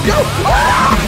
go! Ah!